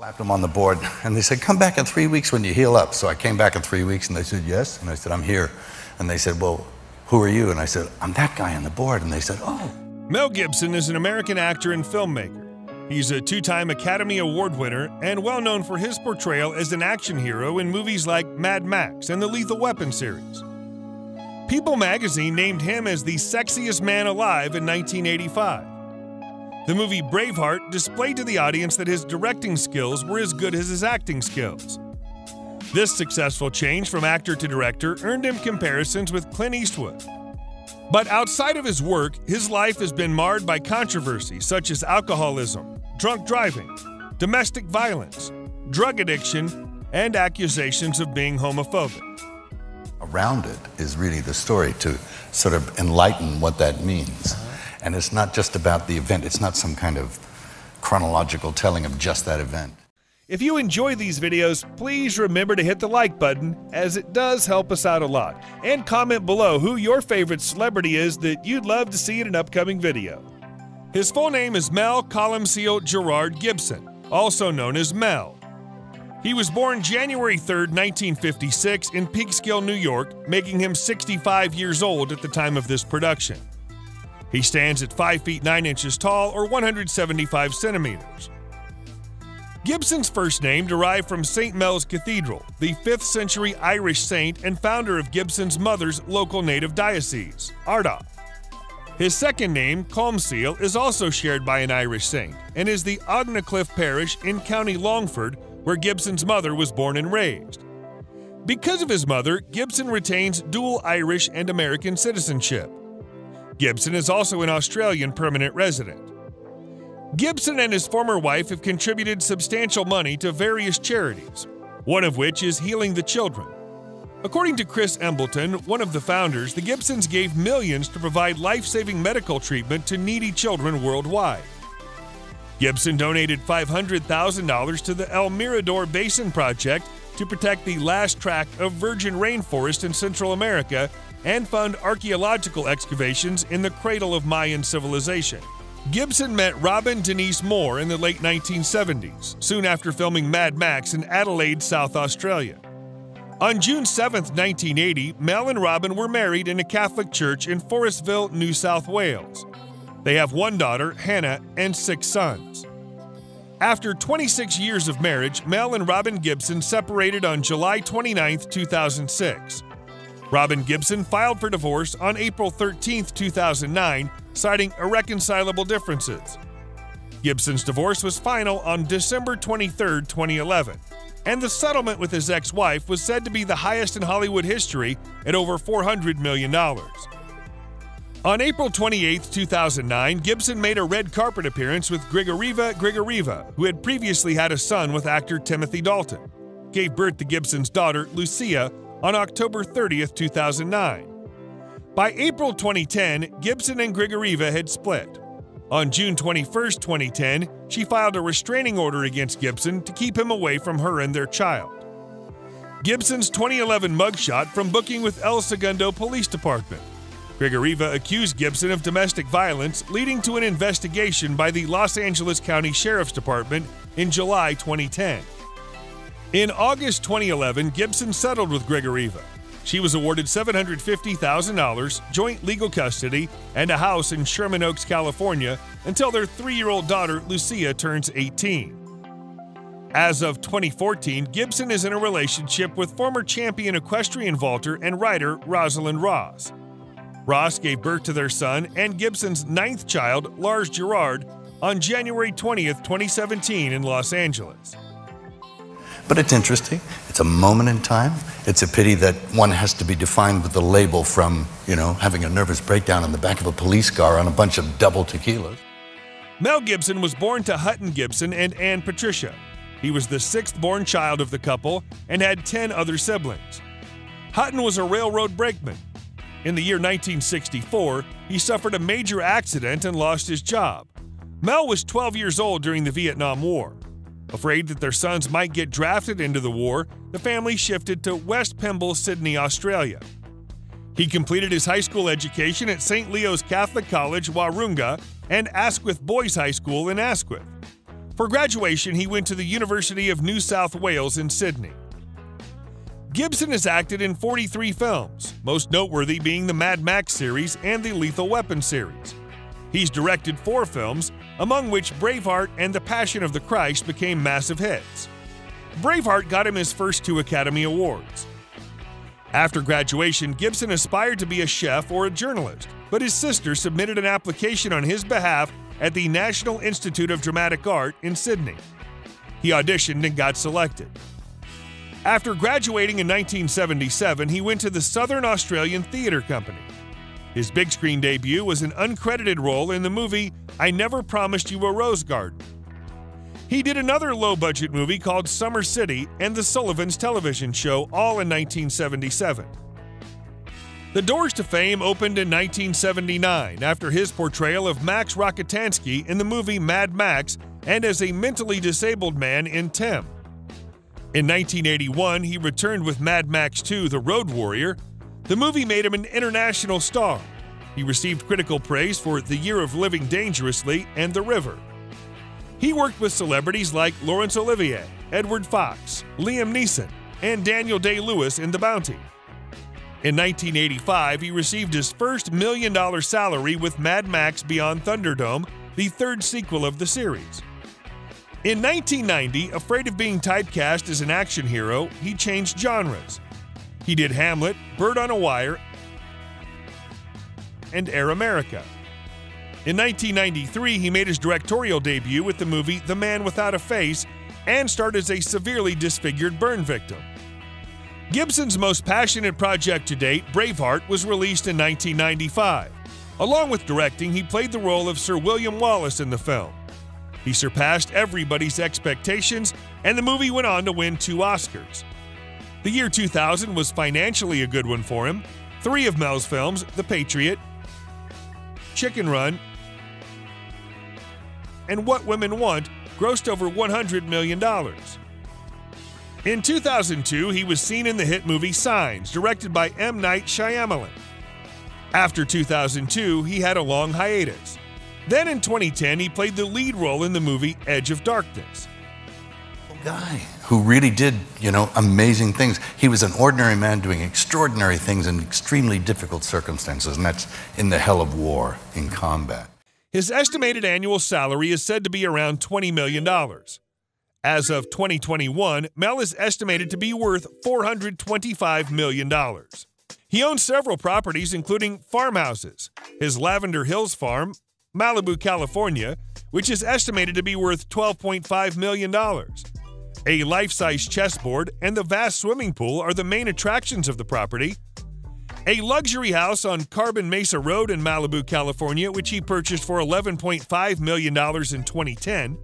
Slapped him on the board, and they said, Come back in three weeks when you heal up. So I came back in three weeks, and they said, Yes. And I said, I'm here. And they said, Well, who are you? And I said, I'm that guy on the board. And they said, Oh. Mel Gibson is an American actor and filmmaker. He's a two time Academy Award winner and well known for his portrayal as an action hero in movies like Mad Max and the Lethal Weapon series. People magazine named him as the sexiest man alive in 1985. The movie Braveheart displayed to the audience that his directing skills were as good as his acting skills. This successful change from actor to director earned him comparisons with Clint Eastwood. But outside of his work, his life has been marred by controversies such as alcoholism, drunk driving, domestic violence, drug addiction, and accusations of being homophobic. Around it is really the story to sort of enlighten what that means. And it's not just about the event, it's not some kind of chronological telling of just that event. If you enjoy these videos, please remember to hit the like button, as it does help us out a lot. And comment below who your favorite celebrity is that you'd love to see in an upcoming video. His full name is Mel Columcille Gerard Gibson, also known as Mel. He was born January 3, 1956, in Peekskill, New York, making him 65 years old at the time of this production. He stands at 5 feet 9 inches tall or 175 centimeters. Gibson's first name derived from St. Mel's Cathedral, the 5th century Irish saint and founder of Gibson's mother's local native diocese, Ardagh. His second name, Colmcille, is also shared by an Irish saint and is the Aughnacliffe parish in County Longford, where Gibson's mother was born and raised. Because of his mother, Gibson retains dual Irish and American citizenship. Gibson is also an Australian permanent resident. Gibson and his former wife have contributed substantial money to various charities, one of which is Healing the Children. According to Chris Embleton, one of the founders, the Gibsons gave millions to provide life saving medical treatment to needy children worldwide. Gibson donated $500,000 to the El Mirador Basin Project to protect the last tract of virgin rainforest in Central America and fund archaeological excavations in the cradle of Mayan civilization. Gibson met Robin Denise Moore in the late 1970s, soon after filming Mad Max in Adelaide, South Australia. On June 7, 1980, Mel and Robin were married in a Catholic church in Forestville, New South Wales. They have one daughter, Hannah, and six sons. After 26 years of marriage, Mel and Robin Gibson separated on July 29, 2006. Robin Gibson filed for divorce on April 13, 2009, citing irreconcilable differences. Gibson's divorce was final on December 23, 2011, and the settlement with his ex wife was said to be the highest in Hollywood history at over $400 million. On April 28, 2009, Gibson made a red carpet appearance with Grigorieva Grigorieva, who had previously had a son with actor Timothy Dalton. Gave birth to Gibson's daughter, Lucia, on October 30, 2009. By April 2010, Gibson and Grigorieva had split. On June 21, 2010, she filed a restraining order against Gibson to keep him away from her and their child. Gibson's 2011 mugshot from booking with El Segundo Police Department. Grigorieva accused Gibson of domestic violence, leading to an investigation by the Los Angeles County Sheriff's Department in July 2010. In August 2011, Gibson settled with Grigorieva. She was awarded $750,000, joint legal custody, and a house in Sherman Oaks, California until their three year old daughter, Lucia, turns 18. As of 2014, Gibson is in a relationship with former champion equestrian vaulter and rider Rosalind Ross. Ross gave birth to their son and Gibson's ninth child, Lars Gerard, on January 20, 2017, in Los Angeles. But it's interesting. It's a moment in time. It's a pity that one has to be defined with the label from, you know, having a nervous breakdown in the back of a police car on a bunch of double tequilas. Mel Gibson was born to Hutton Gibson and Ann Patricia. He was the sixth born child of the couple and had 10 other siblings. Hutton was a railroad brakeman. In the year 1964, he suffered a major accident and lost his job. Mel was 12 years old during the Vietnam War. Afraid that their sons might get drafted into the war, the family shifted to West Pymble, Sydney, Australia. He completed his high school education at St. Leo's Catholic College, Wahroonga, and Asquith Boys High School in Asquith. For graduation, he went to the University of New South Wales in Sydney. Gibson has acted in 43 films, most noteworthy being the Mad Max series and the Lethal Weapon series. He's directed four films, among which Braveheart and The Passion of the Christ became massive hits. Braveheart got him his first two Academy Awards. After graduation, Gibson aspired to be a chef or a journalist, but his sister submitted an application on his behalf at the National Institute of Dramatic Art in Sydney. He auditioned and got selected. After graduating in 1977, he went to the Southern Australian Theatre Company. His big screen debut was an uncredited role in the movie I Never Promised You a Rose Garden. He did another low budget movie called Summer City and The Sullivans television show, all in 1977. The doors to fame opened in 1979 after his portrayal of Max Rockatansky in the movie Mad Max and as a mentally disabled man in Tim. In 1981, he returned with Mad Max 2 The Road Warrior, the movie made him an international star. He received critical praise for The Year of Living Dangerously and The River. He worked with celebrities like Laurence Olivier, Edward Fox, Liam Neeson, and Daniel Day Lewis in The Bounty. In 1985, he received his first million dollar salary with Mad Max Beyond Thunderdome, the third sequel of the series. In 1990, afraid of being typecast as an action hero, he changed genres. He did Hamlet, Bird on a Wire, and Air America. In 1993, he made his directorial debut with the movie The Man Without a Face and starred as a severely disfigured burn victim. Gibson's most passionate project to date, Braveheart, was released in 1995. Along with directing, he played the role of Sir William Wallace in the film. He surpassed everybody's expectations, and the movie went on to win two Oscars. The year 2000 was financially a good one for him. Three of Mel's films, The Patriot, Chicken Run, and What Women Want, grossed over $100 million. In 2002, he was seen in the hit movie Signs, directed by M. Night Shyamalan. After 2002, he had a long hiatus. Then in 2010, he played the lead role in the movie Edge of Darkness guy who really did, you know, amazing things. He was an ordinary man doing extraordinary things in extremely difficult circumstances, and that's in the hell of war, in combat. His estimated annual salary is said to be around $20 million. As of 2021, Mel is estimated to be worth $425 million. He owns several properties, including farmhouses, his Lavender Hills farm, Malibu, California, which is estimated to be worth $12.5 million. A life size chessboard and the vast swimming pool are the main attractions of the property. A luxury house on Carbon Mesa Road in Malibu, California, which he purchased for $11.5 million in 2010.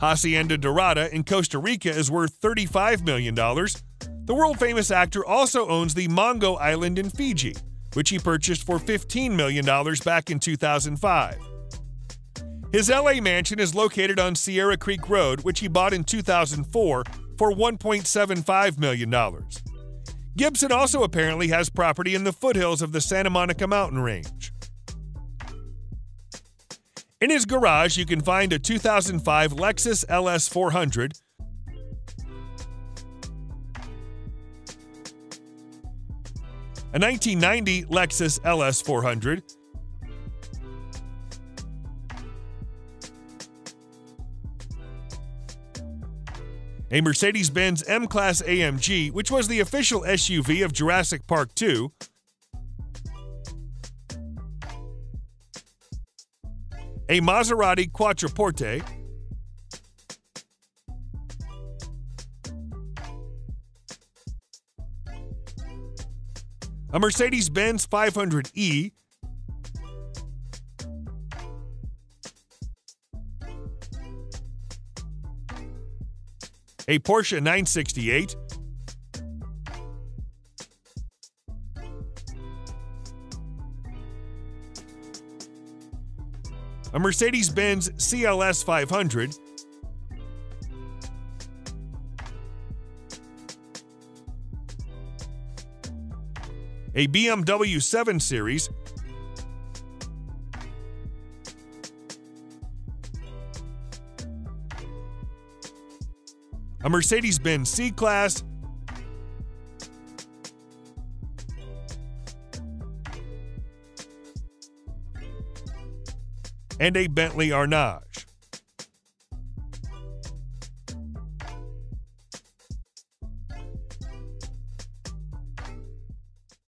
Hacienda Dorada in Costa Rica is worth $35 million. The world famous actor also owns the Mago Island in Fiji, which he purchased for $15 million back in 2005. His LA mansion is located on Sierra Creek Road, which he bought in 2004 for $1.75 million. Gibson also apparently has property in the foothills of the Santa Monica mountain range. In his garage, you can find a 2005 Lexus LS 400, a 1990 Lexus LS 400, a Mercedes Benz M Class AMG, which was the official SUV of Jurassic Park 2, a Maserati Quattroporte, a Mercedes Benz 500e, a Porsche 968, a Mercedes Benz CLS 500, a BMW 7 Series, a Mercedes Benz C Class, and a Bentley Arnage.